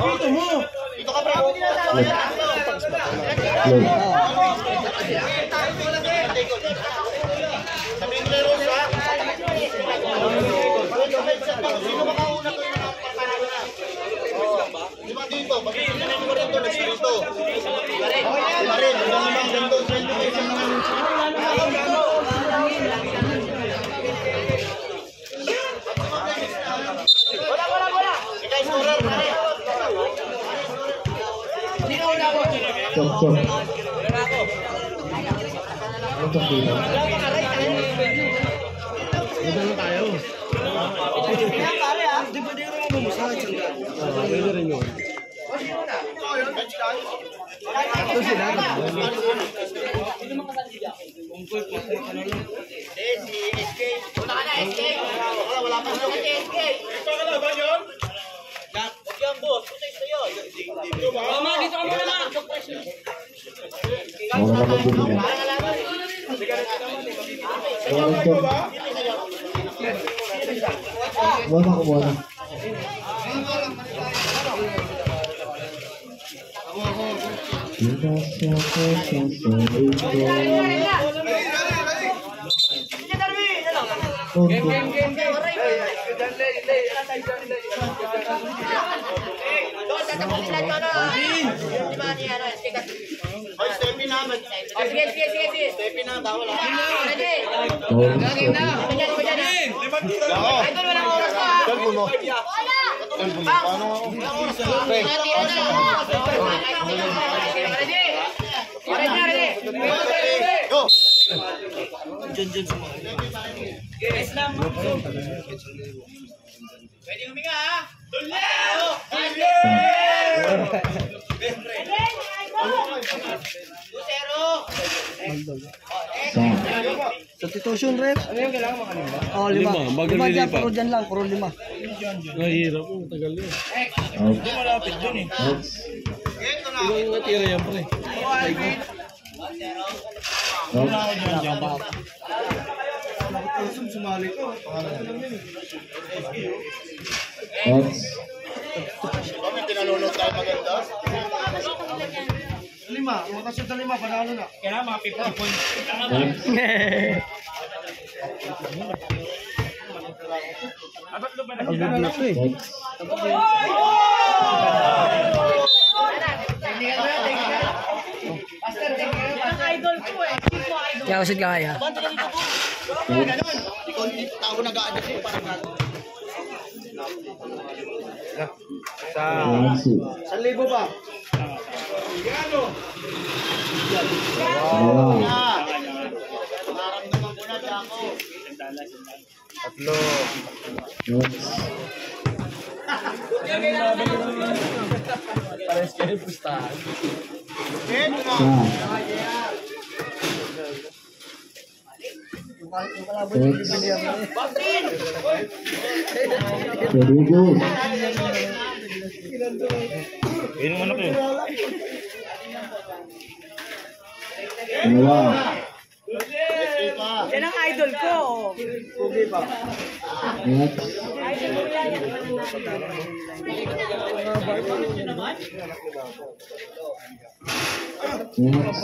Dito mo. Dito ka, pre. Sabihin ko Rose, ha? Sino makauna to yung panalo na? Di ba dito? Pag sinanin mo rin to, next dito. Di ba rin? Di ba rin? Hanggang naman ganito, 20 pesos naman. Wala, wala, wala. Ikaw, scorer, pare. Chok, chok. Chok dito? Eh, si SK. Una ka na, SK. Wala, wala pa. Ito ka na ba yun? Huwag yan, boss. Putin sa'yo. Mama, dito ka muna. Wala naman din yan. Wala chok. Wala ko wala. Pinasa ko sa sarili ko. Opo. Hoy, Steffi na. mag- Sige, sige, sige, sige. Steffi na, bawal ha. Ready? Oh, Game na. Ganyan, ganyan. Oo. Idol, walang oras pa. ha? Cellphone mo. Cellphone mo. Paano ako? Pre. Tira na. Ready? Ready na, ready. Go. Pwede huminga ha. Tulao! Sa. Substitution, ref. Ano yung kailangan mo kanina? Oh, lima. Lima, bago lima dyan, puro dyan lang, puro lima. Mahirap po, tagal yun. Out. Next. Ilang natira yan, pre? Out. Next. Kami tinalulot tayo maganda. Lima, makasunod na lima, panalo na. Next. Next. Kaya usit ka kaya. Next. Ikaw, tao nag-a-adjust sa'yo para ka. Nancy. Sa libo ba? Na, Jaco. Next. Ito na. Sa. Next. Very good. Ayun ang anak yun. Dalawa. Yan ang idol ko. Next. Next.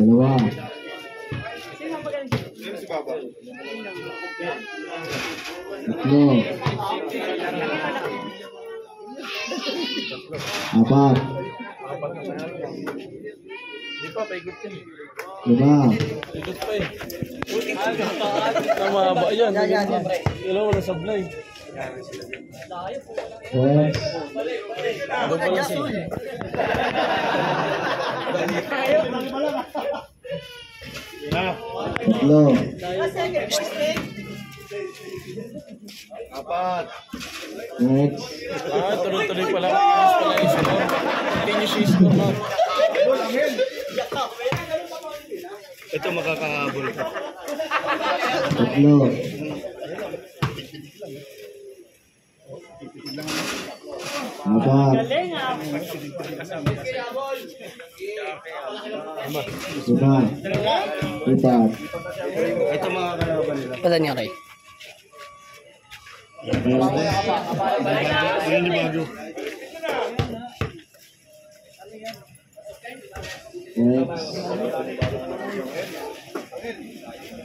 Dalawa. Tatlo. Apat. Ikot pa eh. Tama ba yan? Yan, yan, yan. Ilang wala sablay. Next. Ano pala siya? Tatlo. Apat. Next. Ah, tuloy-tuloy pala. Mas pala yung score. Continuous yung score na. Ito makakahabol ka. Tatlo. Apat. Lima. Lipat. Patan niya kay. Ayan ni Bago.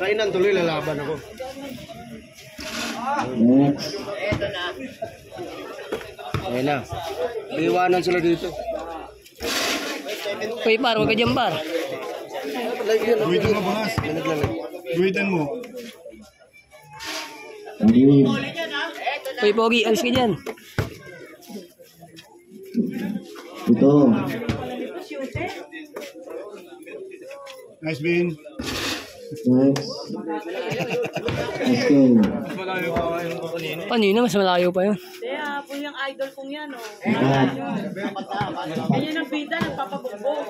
Kainan tuloy, lalaban ako. Next. Ayun na. Iiwanan sila dito. Uy, par, huwag ka dyan, par. Guwitan mo, Bangas. May naglalag. Guwitan mo. Uy, Pogi, alis ka dyan. Ito. Nice bean. Next. Let's go. Kanina, mas malayo pa yun. Kaya po yung idol kong yan, oh. Apat. Ganyan ang bida, nagpapabugbog.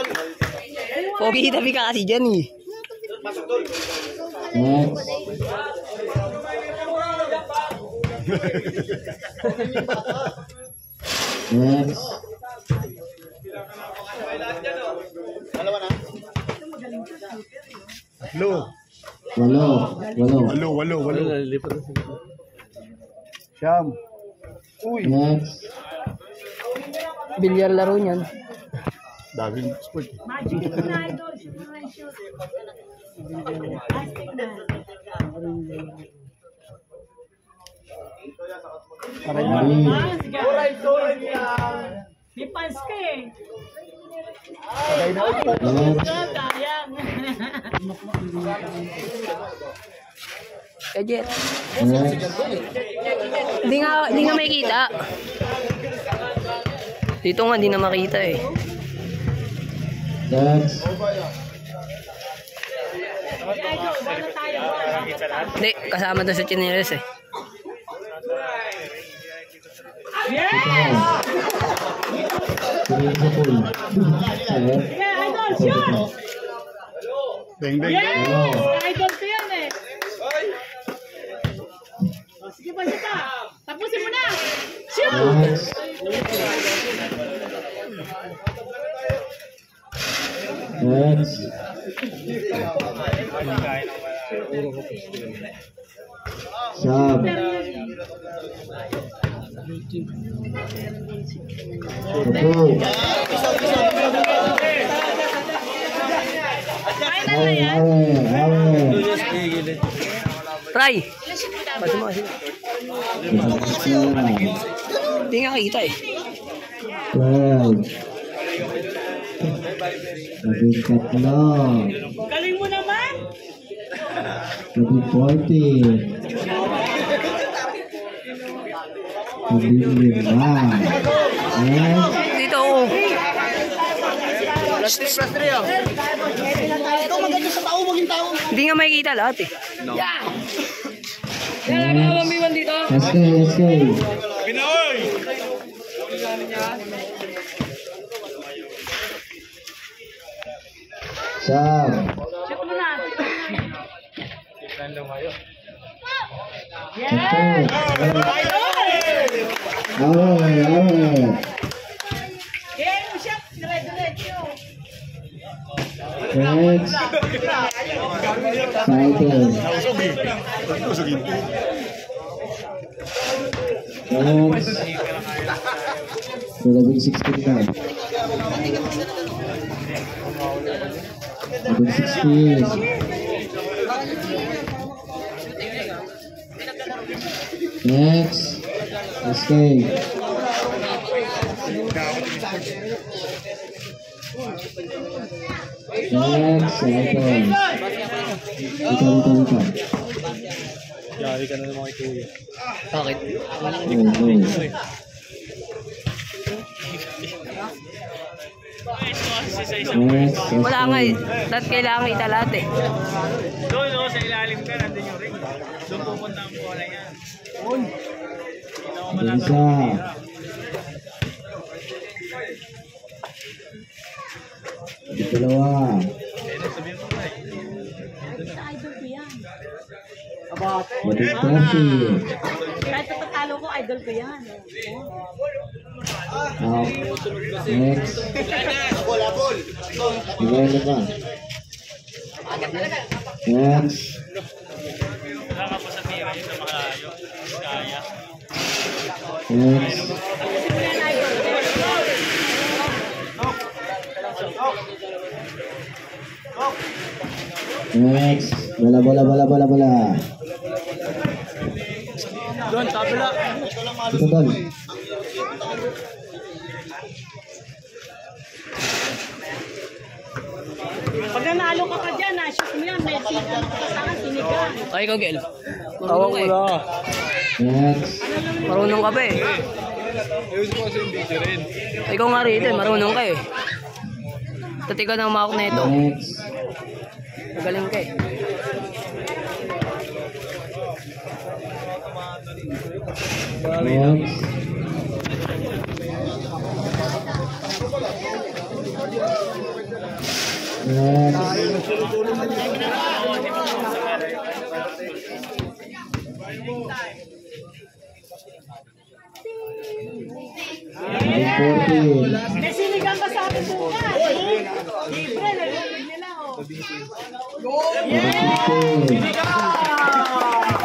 Apat. Pogi, tabi ka kasi dyan eh. Next. Next. Low. Walo. Walo. Walo, walo, walo. Siyam. Next. Bilyar laro niyan. Daming sport. Magic na idol, shoot na shoot. Plastic na. Ari. Ah, sige. May pants ka eh. Sayang. Next. Hindi nga, hindi nga makikita. Dito nga, hindi na makita eh. Next. Tayo. Hindi, kasama doon sa chineres eh. Yes! Tingin sa pool. Set. Sige, idol, shoot! Bang, bang, Yes! bang. Idol ko yan eh. O, Sige pa, sige pa. Tapusin mo na. Shoot! Basta mo kasi. Hindi nga kita eh. Labing tatlo. Galing mo naman. Labing fourteen. Labing lima. Next. Dito oh. Hindi nga makikita lahat eh. Next. Let's go, let's go. Sab. Shoot mo na. Awe, awe. Game mo siya. Dire-diretso. Next. Cycle. Kusugin. Next. So, labing 16 na. Labing 16. Next. Escape. Next. Cycle. Ikaw, ikaw, ikaw. Yari ka na naman kay Kuya. Bakit? Oh, oh. Next. Wala nga eh. Lahat kailangan kita lahat eh. Doon, no, sa ilalim ka, nandun yung ring. Doon pupunta ang bola yan. Isa. Dalawa. Idol ko yan. Labing 30. Kahit sa patalo ko, idol ko yan. Out. Next. Next. Next. Next. Bola, bola, bola, bola, bola. Doon, tabla. Ito doon. Pag nanalo ka ka dyan, ah, shoot mo yan. May sinigang ka sa akin, sinigang. Ay, ikaw, Gel. Tawag Marunong ka mo eh. na. Next. Marunong ka pa eh. Ikaw nga rito eh, marunong ka eh. Tati ka ng makok na ito. Next. Magaling ka eh. Next. Next. Sa akin bukas. Libre, nila, oh.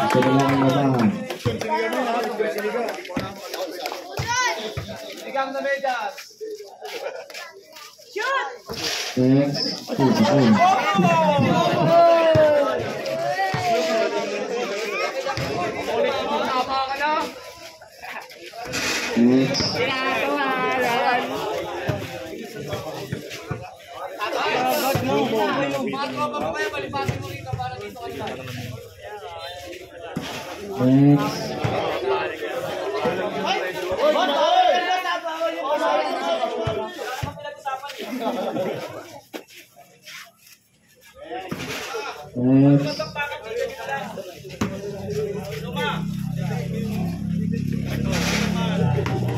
Ito na lang ang baba. Shoot! Seconds. Next. Next. Next.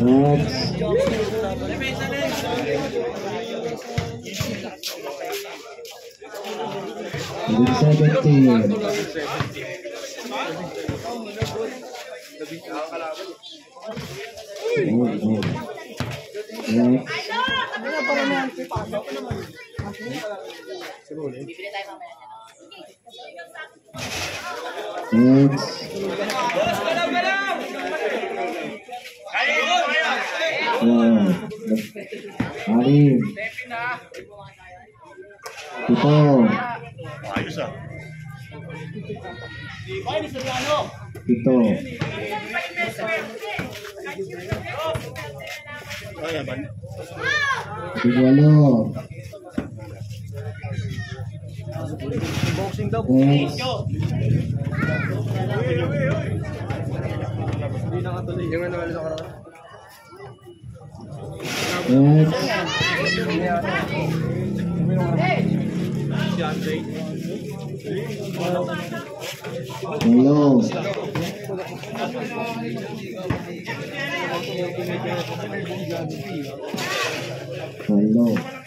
Next. Big seventeen. Next. Next. Wow. Anim. Ito. Ayos ah. Ito. Kaya ba? Boxing daw. Hindi nakatuloy. Yung ano, ano, ano. Next. Walo. Walo. Steve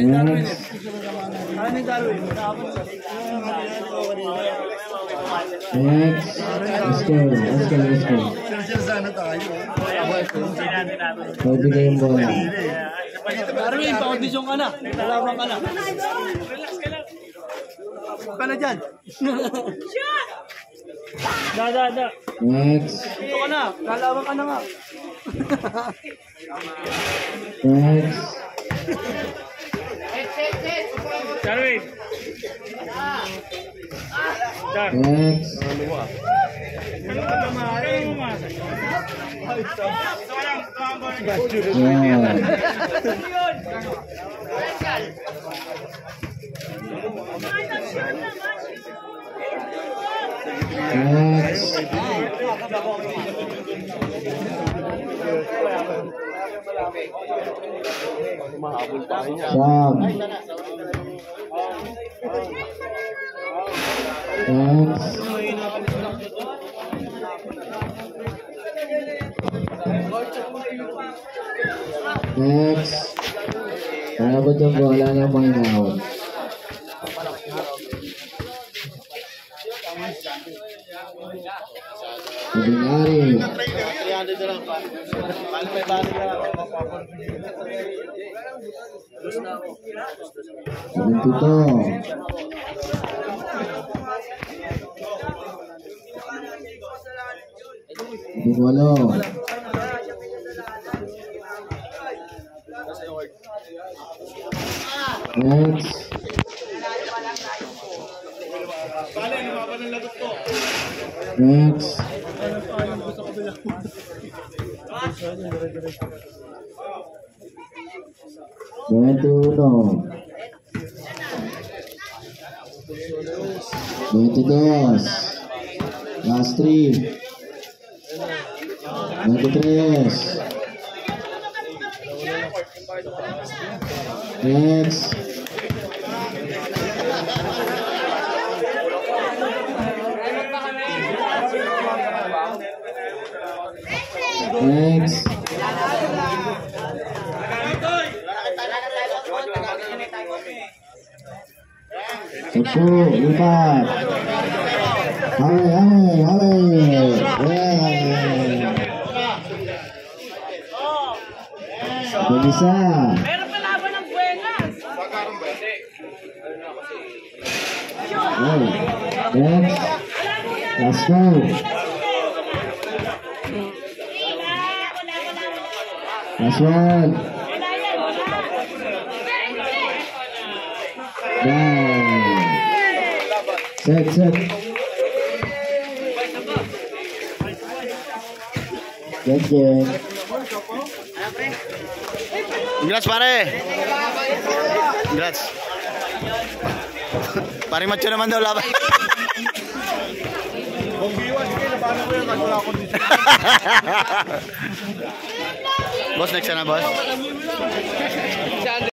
yung Darwin? Next. SK. SK. SK. Sila sana tayo. Pwede kayong bola. Darwin, pa-audition ka na. Kalaban ka na. Huwag ka na dyan. Da, da, da. Next. Dito ka na. Kalaban ka na nga. Next. Darwin. Next. Yan. Next. Sam. Next. Next. Kaya ko dyan po, wala lang mga inahon. Ordinary. 300 na lang pa. Bali may bali na lang. Seventy-two. Walo. Next. Next. Twenty-two. Twenty-two. Last three. Twenty-three. Next. Next. Sepuluh, lipat. Hale, hale, hale. Yeah. Bisa. Next. Let's go. Last one. Wala yan, wala. Down. Set, set. Get, get. Congrats pare. Congrats. Pare macho naman daw laban. Kung biwas, sige, labanan ko yan. Wala akong dito. boss, next na boss.